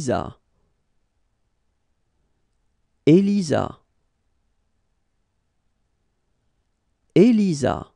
Elisa. Elisa. Elisa.